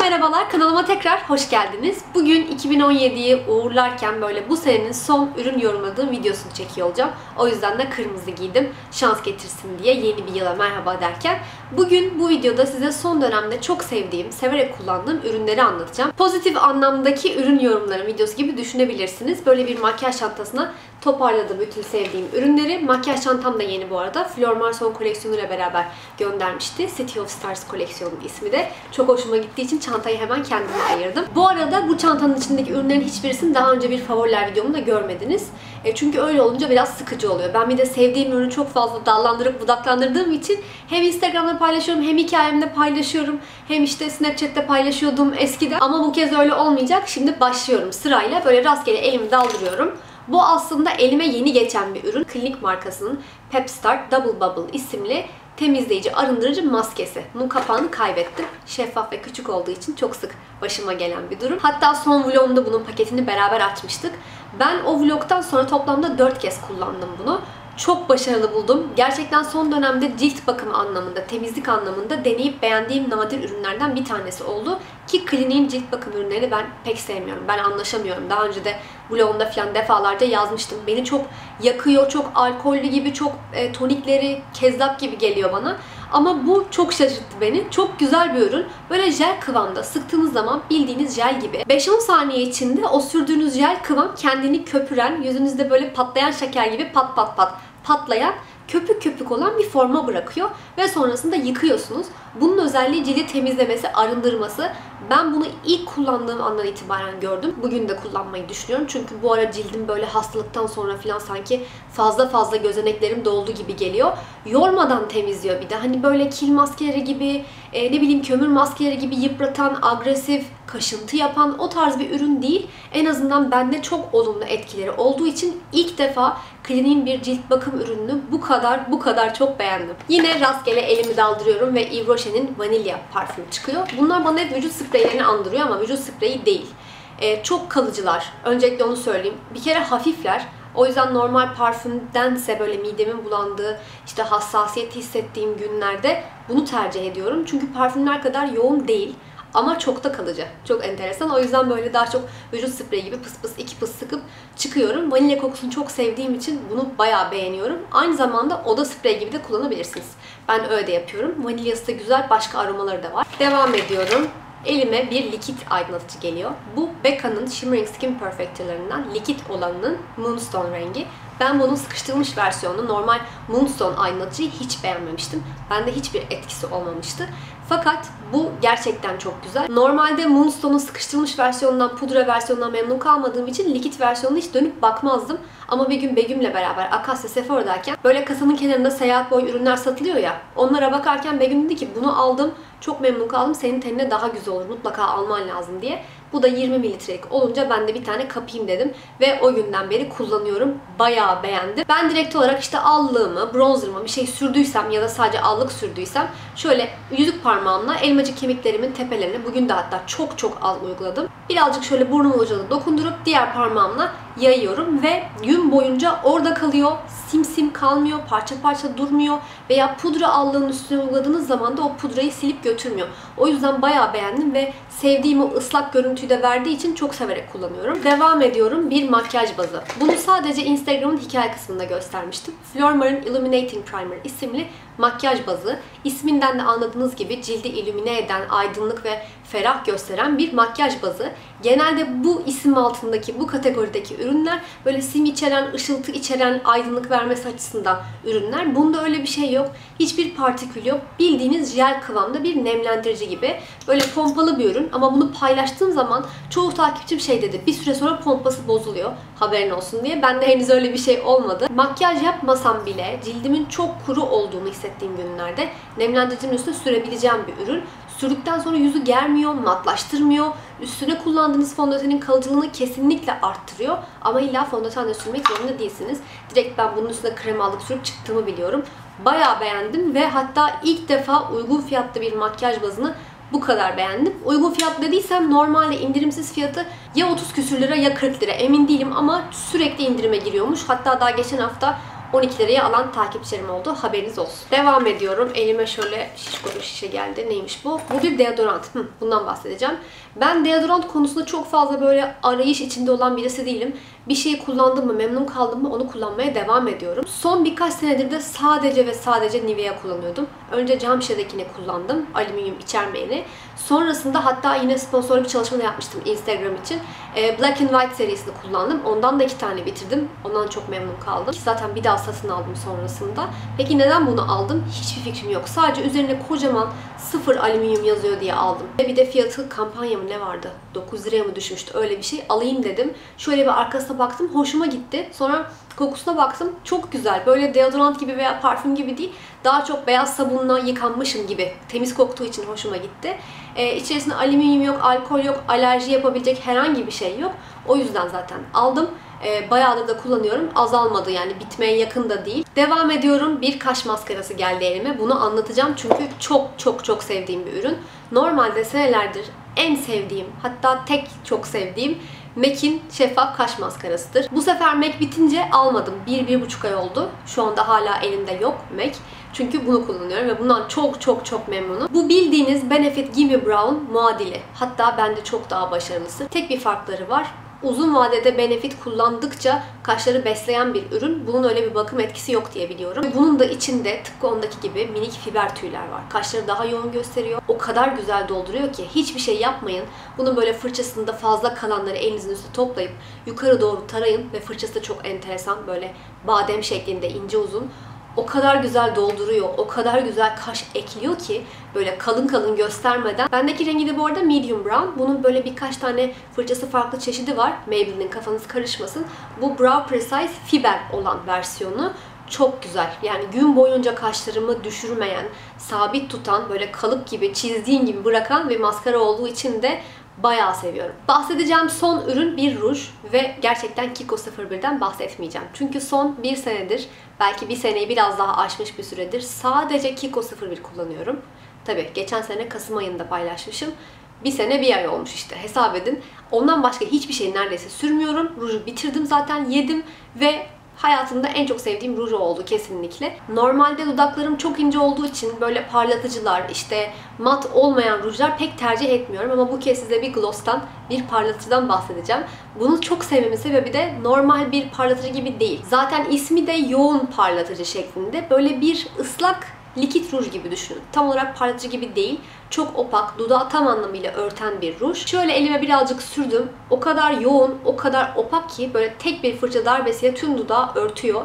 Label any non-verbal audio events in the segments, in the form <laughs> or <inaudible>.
merhabalar, kanalıma tekrar hoş geldiniz. Bugün 2017'yi uğurlarken böyle bu senenin son ürün yorumladığım videosunu çekiyor olacağım. O yüzden de kırmızı giydim, şans getirsin diye yeni bir yıla merhaba derken. Bugün bu videoda size son dönemde çok sevdiğim, severek kullandığım ürünleri anlatacağım. Pozitif anlamdaki ürün yorumları videosu gibi düşünebilirsiniz. Böyle bir makyaj çantasına toparladım bütün sevdiğim ürünleri. Makyaj çantam da yeni bu arada. Flor Marson koleksiyonuyla beraber göndermişti. City of Stars koleksiyonu ismi de. Çok hoşuma gittiği için çantayı hemen kendime ayırdım. Bu arada bu çantanın içindeki ürünlerin hiçbirisini daha önce bir favoriler videomda görmediniz. E çünkü öyle olunca biraz sıkıcı oluyor. Ben bir de sevdiğim ürünü çok fazla dallandırıp budaklandırdığım için hem Instagram'da paylaşıyorum hem hikayemde paylaşıyorum. Hem işte Snapchat'te paylaşıyordum eskiden. Ama bu kez öyle olmayacak. Şimdi başlıyorum sırayla. Böyle rastgele elimi daldırıyorum. Bu aslında elime yeni geçen bir ürün. Klinik markasının Pepstart Double Bubble isimli temizleyici, arındırıcı maskesi. Bunun kapağını kaybettim. Şeffaf ve küçük olduğu için çok sık başıma gelen bir durum. Hatta son vlogumda bunun paketini beraber açmıştık. Ben o vlogtan sonra toplamda 4 kez kullandım bunu çok başarılı buldum. Gerçekten son dönemde cilt bakımı anlamında, temizlik anlamında deneyip beğendiğim nadir ürünlerden bir tanesi oldu. Ki kliniğin cilt bakım ürünlerini ben pek sevmiyorum. Ben anlaşamıyorum. Daha önce de blogumda falan defalarca yazmıştım. Beni çok yakıyor, çok alkollü gibi, çok e, tonikleri kezlap gibi geliyor bana. Ama bu çok şaşırttı beni. Çok güzel bir ürün. Böyle jel kıvamda sıktığınız zaman bildiğiniz jel gibi. 5-10 saniye içinde o sürdüğünüz jel kıvam kendini köpüren, yüzünüzde böyle patlayan şeker gibi pat pat pat patlayan köpük köpük olan bir forma bırakıyor ve sonrasında yıkıyorsunuz. Bunun özelliği cildi temizlemesi, arındırması. Ben bunu ilk kullandığım andan itibaren gördüm. Bugün de kullanmayı düşünüyorum. Çünkü bu ara cildim böyle hastalıktan sonra falan sanki fazla fazla gözeneklerim doldu gibi geliyor. Yormadan temizliyor bir de. Hani böyle kil maskeleri gibi, e, ne bileyim kömür maskeleri gibi yıpratan, agresif, kaşıntı yapan o tarz bir ürün değil. En azından bende çok olumlu etkileri olduğu için ilk defa kliniğin bir cilt bakım ürününü bu kadar bu kadar çok beğendim. Yine rastgele elimi daldırıyorum ve Yves Rocher'in vanilya parfümü çıkıyor. Bunlar bana hep vücut spreylerini andırıyor ama vücut spreyi değil. Ee, çok kalıcılar. Öncelikle onu söyleyeyim. Bir kere hafifler. O yüzden normal parfümdense böyle midemin bulandığı, işte hassasiyet hissettiğim günlerde bunu tercih ediyorum. Çünkü parfümler kadar yoğun değil. Ama çok da kalıcı. Çok enteresan. O yüzden böyle daha çok vücut spreyi gibi pıs pıs iki pıs sıkıp çıkıyorum. Vanilya kokusunu çok sevdiğim için bunu bayağı beğeniyorum. Aynı zamanda oda spreyi gibi de kullanabilirsiniz. Ben öyle de yapıyorum. Vanilyası da güzel. Başka aromaları da var. Devam ediyorum. Elime bir likit aydınlatıcı geliyor. Bu Becca'nın Shimmering Skin Perfector'larından likit olanının Moonstone rengi. Ben bunun sıkıştırılmış versiyonunu normal Moonstone aydınlatıcıyı hiç beğenmemiştim. Bende hiçbir etkisi olmamıştı. Fakat bu gerçekten çok güzel. Normalde Moonstone'un sıkıştırılmış versiyonundan, pudra versiyonundan memnun kalmadığım için likit versiyonuna hiç dönüp bakmazdım. Ama bir gün Begüm'le beraber Akasya Sephora'dayken böyle kasanın kenarında seyahat boyu ürünler satılıyor ya. Onlara bakarken Begüm dedi ki bunu aldım, çok memnun kaldım, senin tenine daha güzel olur, mutlaka alman lazım diye. Bu da 20 mililitrelik olunca ben de bir tane kapayım dedim. Ve o günden beri kullanıyorum. Bayağı beğendim. Ben direkt olarak işte allığımı, bronzerımı bir şey sürdüysem ya da sadece allık sürdüysem şöyle yüzük parmağımla elmacık kemiklerimin tepelerine bugün de hatta çok çok az uyguladım. Birazcık şöyle burnumun ucuna dokundurup diğer parmağımla yayıyorum ve gün boyunca orada kalıyor. Simsim kalmıyor, parça parça durmuyor veya pudra allığın üstüne uyguladığınız zaman da o pudrayı silip götürmüyor. O yüzden bayağı beğendim ve sevdiğim o ıslak görüntüyü de verdiği için çok severek kullanıyorum. Devam ediyorum bir makyaj bazı. Bunu sadece Instagram'ın hikaye kısmında göstermiştim. Flormar'ın Illuminating Primer isimli makyaj bazı. İsminden de anladığınız gibi cildi illümine eden, aydınlık ve ferah gösteren bir makyaj bazı. Genelde bu isim altındaki, bu kategorideki ürünler böyle sim içeren, ışıltı içeren, aydınlık vermesi açısından ürünler. Bunda öyle bir şey yok. Hiçbir partikül yok. Bildiğiniz jel kıvamda bir nemlendirici gibi. Böyle pompalı bir ürün ama bunu paylaştığım zaman çoğu takipçim şey dedi. Bir süre sonra pompası bozuluyor. Haberin olsun diye. Bende henüz öyle bir şey olmadı. Makyaj yapmasam bile cildimin çok kuru olduğunu hissettiğim günlerde nemlendiricinin üstüne sürebileceğim bir ürün. Sürdükten sonra yüzü germiyor, matlaştırmıyor. Üstüne kullandığınız fondötenin kalıcılığını kesinlikle arttırıyor. Ama illa fondöten de sürmek zorunda değilsiniz. Direkt ben bunun üstüne krem alıp sürüp çıktığımı biliyorum. Bayağı beğendim ve hatta ilk defa uygun fiyatlı bir makyaj bazını bu kadar beğendim. Uygun fiyat dediysem normalde indirimsiz fiyatı ya 30 küsür lira ya 40 lira emin değilim ama sürekli indirime giriyormuş. Hatta daha geçen hafta 12 liraya alan takipçilerim oldu. Haberiniz olsun. Devam ediyorum. Elime şöyle şişko bir şişe geldi. Neymiş bu? Bu bir deodorant. Hı, bundan bahsedeceğim. Ben deodorant konusunda çok fazla böyle arayış içinde olan birisi değilim. Bir şeyi kullandım mı, memnun kaldım mı onu kullanmaya devam ediyorum. Son birkaç senedir de sadece ve sadece Nivea kullanıyordum. Önce Camşe'dekini kullandım. Alüminyum içermeyeni. Sonrasında hatta yine sponsorlu bir çalışma da yapmıştım Instagram için. Ee, Black and White serisini kullandım. Ondan da iki tane bitirdim. Ondan çok memnun kaldım. Zaten bir daha satın aldım sonrasında. Peki neden bunu aldım? Hiçbir fikrim yok. Sadece üzerine kocaman sıfır alüminyum yazıyor diye aldım. Ve bir de fiyatı kampanya mı ne vardı? 9 liraya mı düşmüştü? Öyle bir şey. Alayım dedim. Şöyle bir arkasına baktım. Hoşuma gitti. Sonra kokusuna baktım. Çok güzel. Böyle deodorant gibi veya parfüm gibi değil. Daha çok beyaz sabunla yıkanmışım gibi. Temiz koktuğu için hoşuma gitti. Ee, içerisinde alüminyum yok, alkol yok, alerji yapabilecek herhangi bir şey yok. O yüzden zaten aldım. E, bayağıdır da kullanıyorum. Azalmadı yani bitmeye yakın da değil. Devam ediyorum. Bir kaş maskarası geldi elime. Bunu anlatacağım çünkü çok çok çok sevdiğim bir ürün. Normalde senelerdir en sevdiğim hatta tek çok sevdiğim MAC'in şeffaf kaş maskarasıdır. Bu sefer MAC bitince almadım. 1-1,5 ay oldu. Şu anda hala elimde yok MAC. Çünkü bunu kullanıyorum ve bundan çok çok çok memnunum. Bu bildiğiniz Benefit Gimme Brown muadili. Hatta bende çok daha başarılısı. Tek bir farkları var uzun vadede benefit kullandıkça kaşları besleyen bir ürün. Bunun öyle bir bakım etkisi yok diye biliyorum. Bunun da içinde tıpkı ondaki gibi minik fiber tüyler var. Kaşları daha yoğun gösteriyor. O kadar güzel dolduruyor ki hiçbir şey yapmayın. Bunun böyle fırçasında fazla kalanları elinizin üstüne toplayıp yukarı doğru tarayın ve fırçası da çok enteresan böyle badem şeklinde ince uzun o kadar güzel dolduruyor, o kadar güzel kaş ekliyor ki böyle kalın kalın göstermeden. Bendeki rengi de bu arada medium brown. Bunun böyle birkaç tane fırçası farklı çeşidi var. Maybelline'in kafanız karışmasın. Bu Brow Precise Fiber olan versiyonu çok güzel. Yani gün boyunca kaşlarımı düşürmeyen, sabit tutan, böyle kalıp gibi, çizdiğim gibi bırakan bir maskara olduğu için de bayağı seviyorum. Bahsedeceğim son ürün bir ruj ve gerçekten Kiko 01'den bahsetmeyeceğim. Çünkü son bir senedir, belki bir seneyi biraz daha aşmış bir süredir sadece Kiko 01 kullanıyorum. Tabi geçen sene Kasım ayında paylaşmışım. Bir sene bir ay olmuş işte hesap edin. Ondan başka hiçbir şey neredeyse sürmüyorum. Ruju bitirdim zaten yedim ve hayatımda en çok sevdiğim ruj oldu kesinlikle. Normalde dudaklarım çok ince olduğu için böyle parlatıcılar, işte mat olmayan rujlar pek tercih etmiyorum ama bu kez size bir gloss'tan, bir parlatıcıdan bahsedeceğim. Bunu çok sevmemin sebebi de normal bir parlatıcı gibi değil. Zaten ismi de yoğun parlatıcı şeklinde. Böyle bir ıslak likit ruj gibi düşünün. Tam olarak parlatıcı gibi değil. Çok opak, dudağı tam anlamıyla örten bir ruj. Şöyle elime birazcık sürdüm. O kadar yoğun, o kadar opak ki böyle tek bir fırça darbesiyle tüm dudağı örtüyor.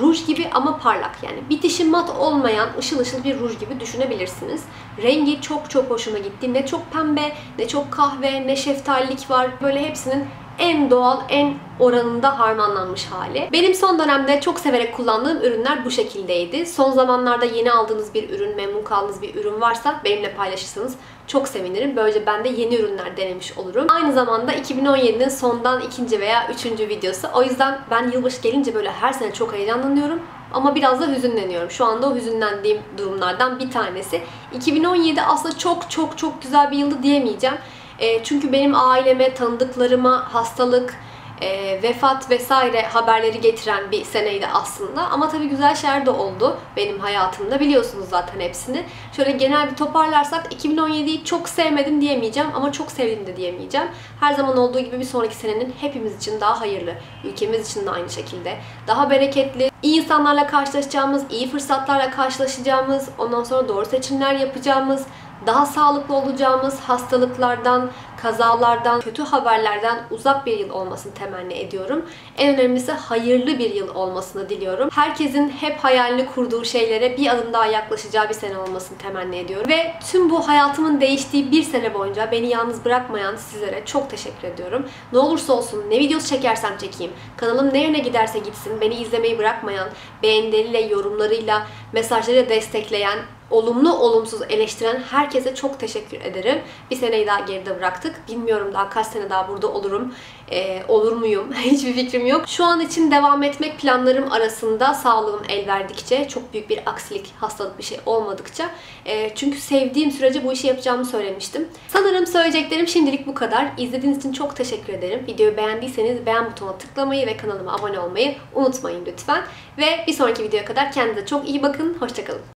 Ruj gibi ama parlak yani. Bitişi mat olmayan ışıl ışıl bir ruj gibi düşünebilirsiniz. Rengi çok çok hoşuma gitti. Ne çok pembe, ne çok kahve, ne şeftalilik var. Böyle hepsinin en doğal, en oranında harmanlanmış hali. Benim son dönemde çok severek kullandığım ürünler bu şekildeydi. Son zamanlarda yeni aldığınız bir ürün, memnun kaldığınız bir ürün varsa benimle paylaşırsanız çok sevinirim. Böylece ben de yeni ürünler denemiş olurum. Aynı zamanda 2017'nin sondan ikinci veya üçüncü videosu. O yüzden ben yılbaşı gelince böyle her sene çok heyecanlanıyorum. Ama biraz da hüzünleniyorum. Şu anda o hüzünlendiğim durumlardan bir tanesi. 2017 aslında çok çok çok güzel bir yıldı diyemeyeceğim. E, çünkü benim aileme, tanıdıklarıma hastalık, e, vefat vesaire haberleri getiren bir seneydi aslında. Ama tabii güzel şeyler de oldu benim hayatımda. Biliyorsunuz zaten hepsini. Şöyle genel bir toparlarsak 2017'yi çok sevmedim diyemeyeceğim ama çok sevdim de diyemeyeceğim. Her zaman olduğu gibi bir sonraki senenin hepimiz için daha hayırlı, ülkemiz için de aynı şekilde daha bereketli, iyi insanlarla karşılaşacağımız, iyi fırsatlarla karşılaşacağımız, ondan sonra doğru seçimler yapacağımız, daha sağlıklı olacağımız hastalıklardan, kazalardan, kötü haberlerden uzak bir yıl olmasını temenni ediyorum. En önemlisi hayırlı bir yıl olmasını diliyorum. Herkesin hep hayalini kurduğu şeylere bir adım daha yaklaşacağı bir sene olmasını temenni ediyorum. Ve tüm bu hayatımın değiştiği bir sene boyunca beni yalnız bırakmayan sizlere çok teşekkür ediyorum. Ne olursa olsun ne videosu çekersem çekeyim, kanalım ne yöne giderse gitsin, beni izlemeyi bırakmayan, beğenileriyle, yorumlarıyla, mesajlarıyla destekleyen olumlu olumsuz eleştiren herkese çok teşekkür ederim. Bir seneyi daha geride bıraktık. Bilmiyorum daha kaç sene daha burada olurum. Ee, olur muyum? <laughs> Hiçbir fikrim yok. Şu an için devam etmek planlarım arasında sağlığım el verdikçe, çok büyük bir aksilik, hastalık bir şey olmadıkça. Ee, çünkü sevdiğim sürece bu işi yapacağımı söylemiştim. Sanırım söyleyeceklerim şimdilik bu kadar. İzlediğiniz için çok teşekkür ederim. Videoyu beğendiyseniz beğen butonuna tıklamayı ve kanalıma abone olmayı unutmayın lütfen. Ve bir sonraki videoya kadar kendinize çok iyi bakın. Hoşçakalın.